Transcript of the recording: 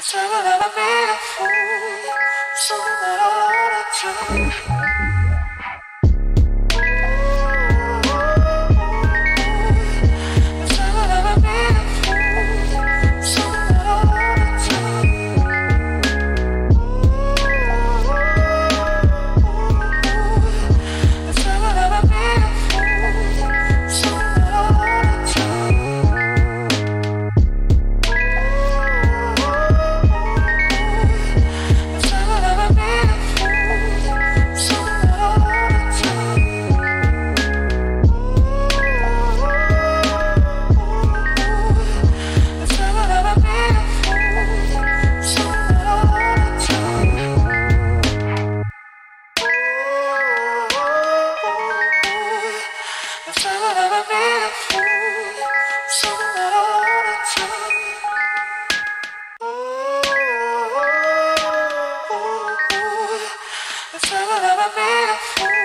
It's never that I made a fool, something that I wanna do. oh ooh, ooh. It's never, never been a fool.